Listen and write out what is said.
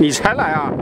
你才来啊？